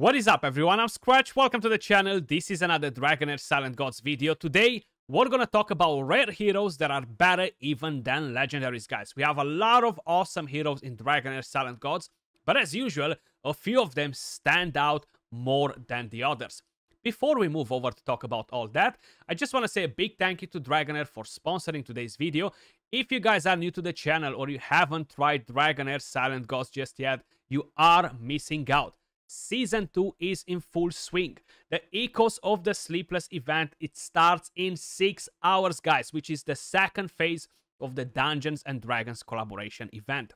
What is up everyone, I'm Skratch, welcome to the channel, this is another Dragonheir Silent Gods video. Today, we're gonna talk about rare heroes that are better even than legendaries, guys. We have a lot of awesome heroes in Dragonheir Silent Gods, but as usual, a few of them stand out more than the others. Before we move over to talk about all that, I just want to say a big thank you to Dragonheir for sponsoring today's video. If you guys are new to the channel or you haven't tried Dragonheir Silent Gods just yet, you are missing out. Season 2 is in full swing. The Echoes of the Sleepless event, it starts in 6 hours, guys, which is the second phase of the Dungeons and Dragons collaboration event.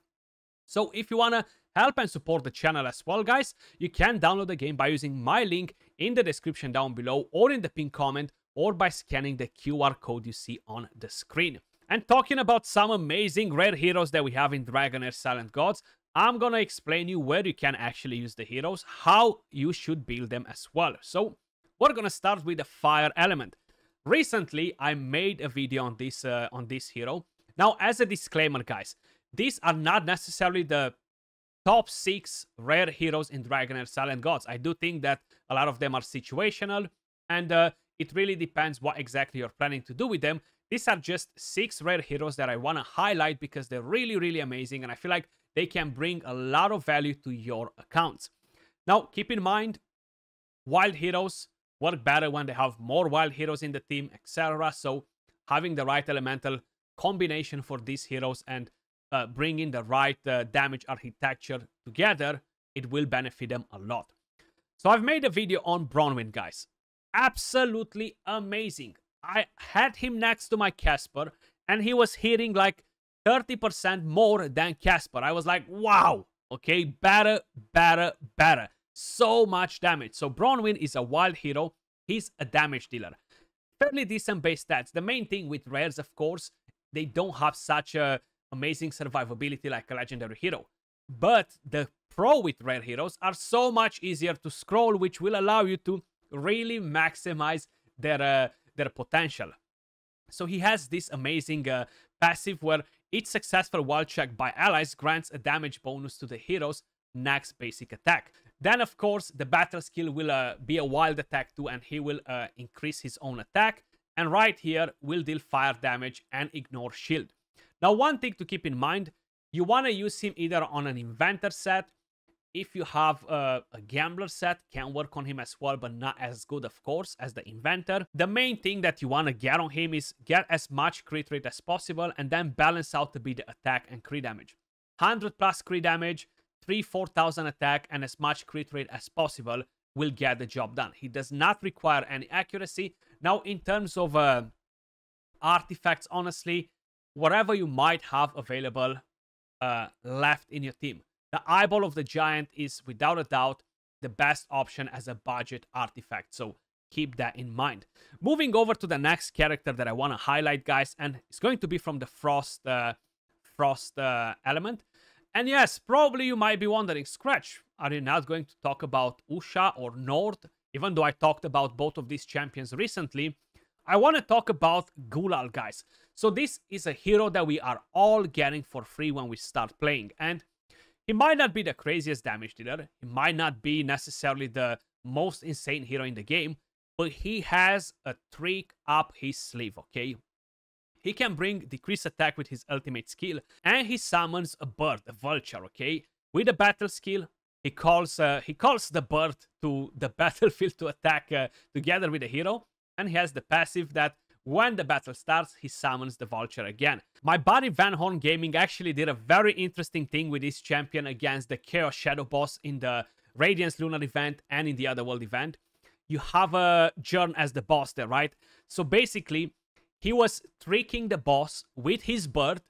So if you want to help and support the channel as well, guys, you can download the game by using my link in the description down below or in the pinned comment or by scanning the QR code you see on the screen. And talking about some amazing rare heroes that we have in Dragonheir Silent Gods, I'm gonna explain you where you can actually use the heroes, how you should build them as well. So we're gonna start with the fire element. Recently, I made a video on this uh, on this hero. Now, as a disclaimer, guys, these are not necessarily the top six rare heroes in Dragon Dragonheir Silent Gods. I do think that a lot of them are situational, and uh, it really depends what exactly you're planning to do with them. These are just six rare heroes that I want to highlight because they're really, really amazing, and I feel like they can bring a lot of value to your accounts. Now, keep in mind, wild heroes work better when they have more wild heroes in the team, etc. So having the right elemental combination for these heroes and uh, bringing the right uh, damage architecture together, it will benefit them a lot. So I've made a video on Bronwyn, guys. Absolutely amazing. I had him next to my Casper, and he was hitting like 30% more than Casper. I was like, wow, okay, better, better, better. So much damage. So Bronwyn is a wild hero. He's a damage dealer. Fairly decent base stats. The main thing with rares, of course, they don't have such a amazing survivability like a legendary hero. But the pro with rare heroes are so much easier to scroll, which will allow you to really maximize their uh, their potential. So he has this amazing uh, passive where each successful wild check by allies grants a damage bonus to the hero's next basic attack. Then, of course, the battle skill will uh, be a wild attack too, and he will uh, increase his own attack. And right here, will deal fire damage and ignore shield. Now, one thing to keep in mind, you want to use him either on an inventor set if you have a, a, gambler set, can work on him as well, but not as good, of course, as the inventor. The main thing that you want to get on him is get as much crit rate as possible and then balance out to be the attack and crit damage. 100 plus crit damage, 3 4000 attack, and as much crit rate as possible will get the job done. He does not require any accuracy. Now, in terms of uh, artifacts, honestly, whatever you might have available uh, left in your team the Eyeball of the Giant is without a doubt the best option as a budget artifact. So keep that in mind. Moving over to the next character that I want to highlight, guys, and it's going to be from the Frost, uh, Frost uh, element. And yes, probably you might be wondering, Skratch, are you not going to talk about Usha or Nord? Even though I talked about both of these champions recently, I want to talk about Gulal, guys. So this is a hero that we are all getting for free when we start playing. And he might not be the craziest damage dealer. He might not be necessarily the most insane hero in the game, but he has a trick up his sleeve, okay? He can bring decreased attack with his ultimate skill, and he summons a bird, a vulture, okay? With a battle skill, he calls uh, he calls the bird to the battlefield to attack uh, together with the hero, and he has the passive that when the battle starts, he summons the Vulture again. My buddy Van Horn Gaming actually did a very interesting thing with this champion against the Chaos Shadow boss in the Radiance Lunar event and in the Otherworld event. You have a Jern as the boss there, right? So basically, he was tricking the boss with his bird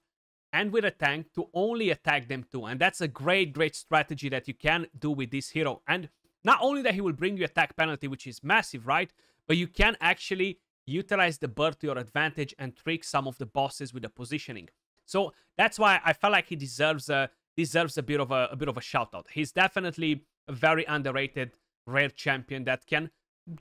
and with a tank to only attack them too. And that's a great, great strategy that you can do with this hero. And not only that he will bring you attack penalty, which is massive, right? But you can actually utilize the bird to your advantage and trick some of the bosses with the positioning. So that's why I felt like he deserves a deserves a bit of a, a bit of a shout out. He's definitely a very underrated rare champion that can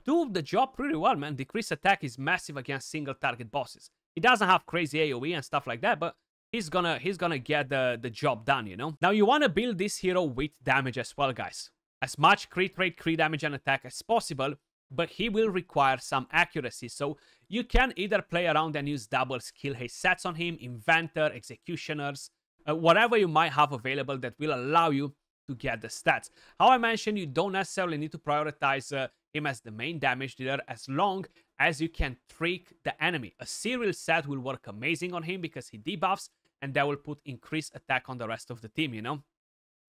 do the job pretty well, man. Decrease attack is massive against single target bosses. He doesn't have crazy AoE and stuff like that, but he's gonna he's gonna get the, the job done, you know? Now you wanna build this hero with damage as well, guys. as much crit rate, crit damage, and attack as possible, but he will require some accuracy. So you can either play around and use double skill haste sets on him, Inventor, Executioners, uh, whatever you might have available that will allow you to get the stats. How I mentioned, you don't necessarily need to prioritize uh, him as the main damage dealer as long as you can trick the enemy. A serial set will work amazing on him because he debuffs and that will put increased attack on the rest of the team, you know?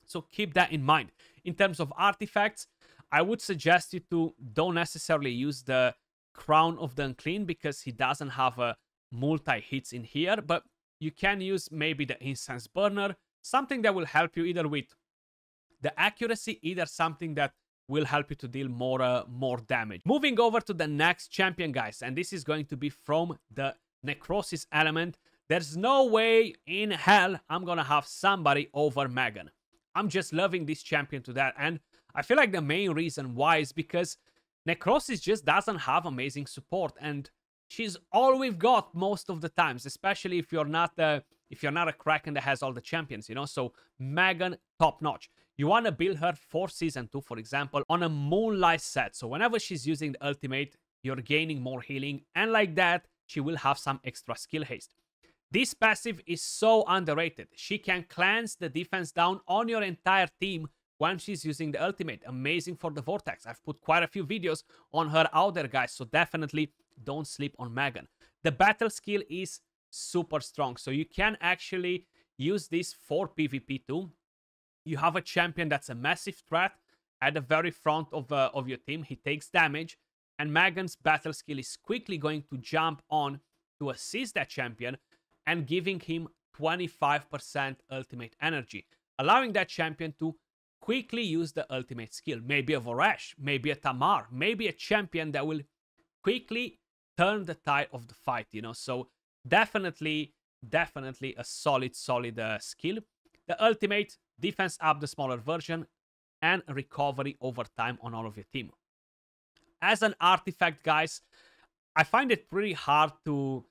So keep that in mind. In terms of artifacts, I would suggest you to don't necessarily use the Crown of the Unclean because he doesn't have a multi-hits in here, but you can use maybe the Incense Burner, something that will help you either with the accuracy, either something that will help you to deal more uh, more damage. Moving over to the next champion, guys, and this is going to be from the Necrosis element. There's no way in hell I'm gonna have somebody over Megan. I'm just loving this champion to that, and I feel like the main reason why is because Necrosis just doesn't have amazing support, and she's all we've got most of the times, especially if you're not the if you're not a Kraken that has all the champions, you know. So Megan, top notch. You want to build her for season 2, for example, on a Moonlight set. So whenever she's using the ultimate, you're gaining more healing. And like that, she will have some extra skill haste. This passive is so underrated. She can cleanse the defense down on your entire team when she's using the ultimate. Amazing for the Vortex. I've put quite a few videos on her out there, guys. So definitely don't sleep on Megan. The battle skill is super strong. So you can actually use this for PvP too you have a champion that's a massive threat at the very front of, uh, of your team. He takes damage, and Megan's battle skill is quickly going to jump on to assist that champion and giving him 25% ultimate energy, allowing that champion to quickly use the ultimate skill. Maybe a Voresh, maybe a Tamar, maybe a champion that will quickly turn the tide of the fight, you know. So definitely, definitely a solid, solid uh, skill. The ultimate defense up the smaller version, and recovery over time on all of your team. As an artifact, guys, I find it pretty hard to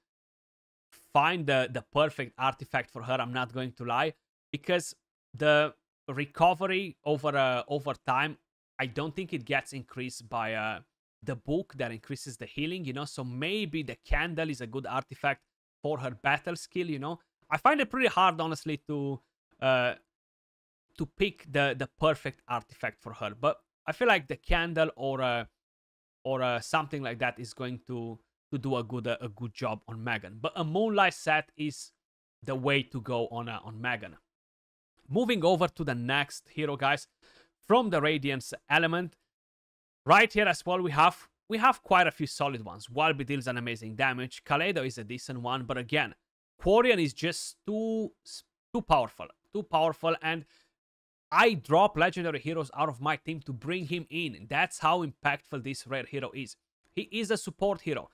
find the, the perfect artifact for her, I'm not going to lie, because the recovery over uh, over time, I don't think it gets increased by uh, the book that increases the healing, you know, so maybe the candle is a good artifact for her battle skill, you know. I find it pretty hard, honestly, to uh, to pick the the perfect artifact for her. But I feel like the candle or a or a something like that is going to to do a good a, good job on Megan. But a moonlight set is the way to go on uh, on Megan. Moving over to the next hero, guys, from the Radiance element. Right here as well, we have we have quite a few solid ones. Walby deals an amazing damage. Kaleido is a decent one, but again, Quarian is just too too powerful, too powerful, and I drop legendary heroes out of my team to bring him in. That's how impactful this rare hero is. He is a support hero.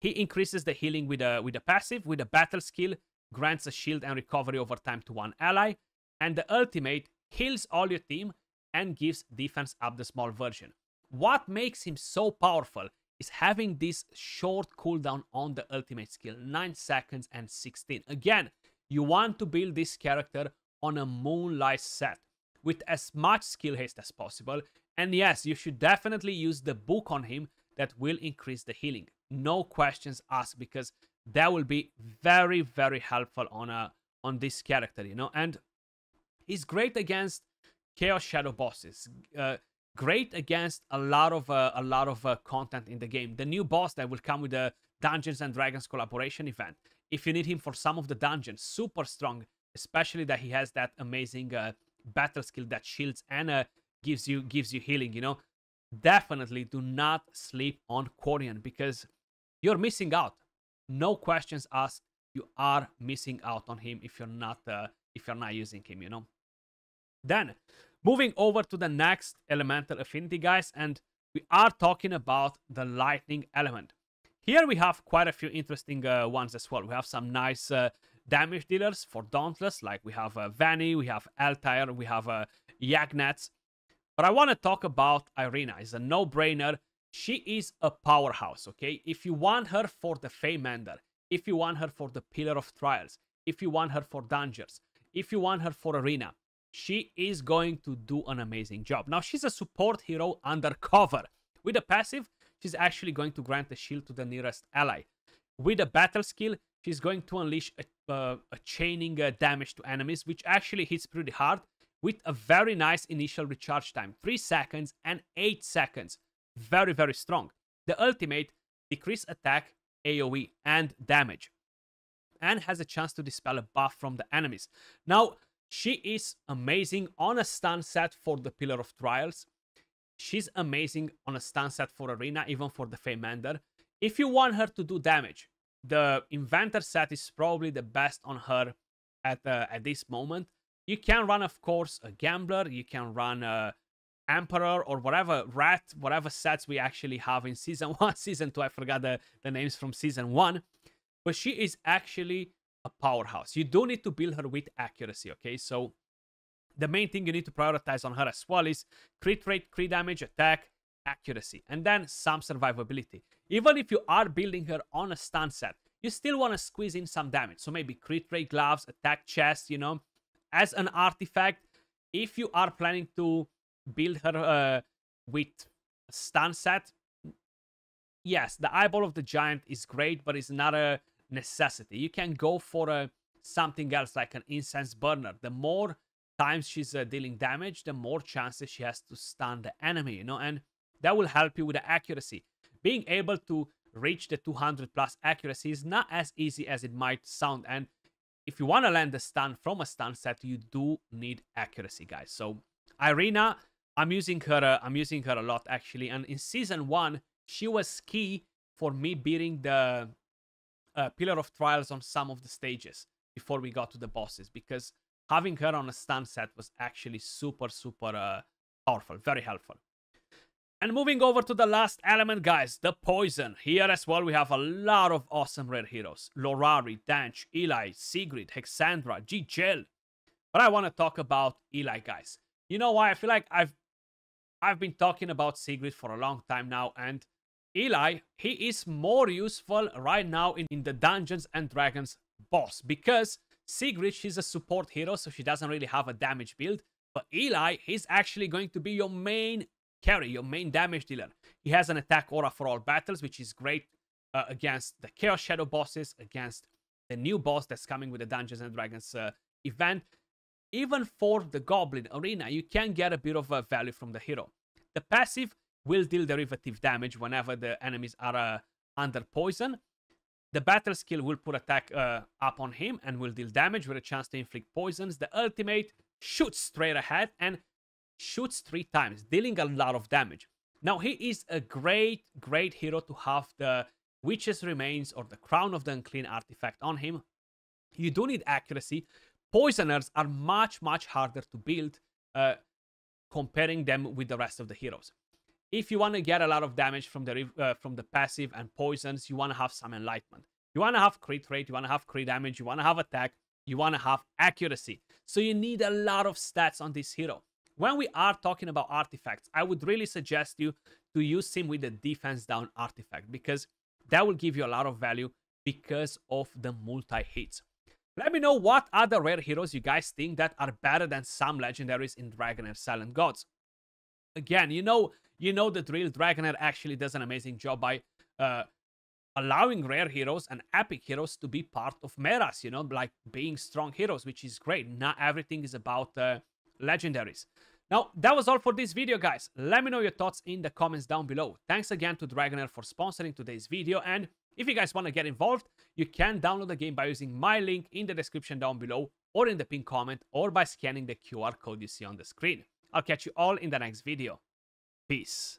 He increases the healing with a with a passive, with a battle skill, grants a shield and recovery over time to one ally, and the ultimate heals all your team and gives defense up the small version. What makes him so powerful is having this short cooldown on the ultimate skill, 9 seconds and 16. Again, you want to build this character on a Moonlight set with as much skill haste as possible. And yes, you should definitely use the book on him that will increase the healing. No questions asked because that will be very, very helpful on a on this character, you know. And he's great against Chaos Shadow bosses. Uh, great against a lot of uh, a lot of uh, content in the game. The new boss that will come with the Dungeons and Dragons collaboration event. If you need him for some of the dungeons, super strong. Especially that he has that amazing uh, battle skill that shields and uh, gives you gives you healing. You know, definitely do not sleep on Quarian because you're missing out. No questions asked. You are missing out on him if you're not uh, if you're not using him. You know. Then moving over to the next elemental affinity, guys, and we are talking about the lightning element. Here we have quite a few interesting uh, ones as well. We have some nice uh, damage dealers for Dauntless, like we have uh, Vanny, we have Altair, we have uh, Yagnats. But I want to talk about Irina. It's a no-brainer. She is a powerhouse, okay? If you want her for the Feymender, if you want her for the Pillar of Trials, if you want her for Dungeons, if you want her for Arena, she is going to do an amazing job. Now, she's a support hero undercover. With a passive, she's actually going to grant a shield to the nearest ally. With a battle skill, she's going to unleash a, uh, a chaining uh, damage to enemies, which actually hits pretty hard with a very nice initial recharge time 3 seconds and 8 seconds. Very, very strong. The ultimate decrease attack, AoE, and damage, and has a chance to dispel a buff from the enemies. Now, she is amazing on a stun set for the Pillar of Trials. She's amazing on a stun set for Arena, even for the Feymander. If you want her to do damage, the Inventor set is probably the best on her at, uh, at this moment. You can run, of course, a Gambler. You can run a Emperor or whatever Rat, whatever sets we actually have in Season 1. Season 2, I forgot the, the names from Season 1. But she is actually a powerhouse. You do need to build her with accuracy, okay? So the main thing you need to prioritize on her as well is crit rate, crit damage, attack, accuracy, and then some survivability. Even if you are building her on a stun set, you still want to squeeze in some damage. So maybe crit rate gloves, attack chest, you know, as an artifact. If you are planning to build her uh, with a stun set, yes, the eyeball of the giant is great, but it's not a necessity. You can go for a, something else like an incense burner. The more times she's uh, dealing damage, the more chances she has to stun the enemy, you know, and that will help you with the accuracy. Being able to reach the 200 plus accuracy is not as easy as it might sound, and if you want to land a stun from a stun set, you do need accuracy, guys. So Irina, I'm using her. Uh, I'm using her a lot actually, and in season one, she was key for me beating the uh, Pillar of Trials on some of the stages before we got to the bosses because having her on a stun set was actually super, super uh, powerful, very helpful. And moving over to the last element, guys, the poison. Here as well, we have a lot of awesome rare heroes. Lorari, Danch, Eli, Sigrid, Hexandra, G-Gel. But I want to talk about Eli, guys. You know why? I feel like I've I've been talking about Sigrid for a long time now, and Eli, he is more useful right now in, in the Dungeons and Dragons boss because Sigrid, she's a support hero, so she doesn't really have a damage build. But Eli, he's actually going to be your main carry, your main damage dealer. He has an attack aura for all battles, which is great uh, against the Chaos Shadow bosses, against the new boss that's coming with the Dungeons and Dragons uh, event. Even for the Goblin Arena, you can get a bit of a value from the hero. The passive will deal derivative damage whenever the enemies are uh, under poison. The battle skill will put attack uh, up on him and will deal damage with a chance to inflict poisons. The ultimate shoots straight ahead and shoots three times, dealing a lot of damage. Now, he is a great, great hero to have the Witch's Remains or the Crown of the Unclean artifact on him. You do need accuracy. Poisoners are much, much harder to build uh, comparing them with the rest of the heroes if you want to get a lot of damage from the uh, from the passive and poisons, you want to have some enlightenment. You want to have crit rate, you want to have crit damage, you want to have attack, you want to have accuracy. So you need a lot of stats on this hero. When we are talking about artifacts, I would really suggest you to use him with the defense down artifact because that will give you a lot of value because of the multi-hits. Let me know what other rare heroes you guys think that are better than some legendaries in Dragonheir Silent Gods. Again, you know you know the drill. Dragonheir actually does an amazing job by uh, allowing rare heroes and epic heroes to be part of meras, you know, like being strong heroes, which is great. Not everything is about uh, legendaries. Now, that was all for this video, guys. Let me know your thoughts in the comments down below. Thanks again to Dragonheir for sponsoring today's video. And if you guys want to get involved, you can download the game by using my link in the description down below or in the pinned comment or by scanning the QR code you see on the screen. I'll catch you all in the next video. Peace.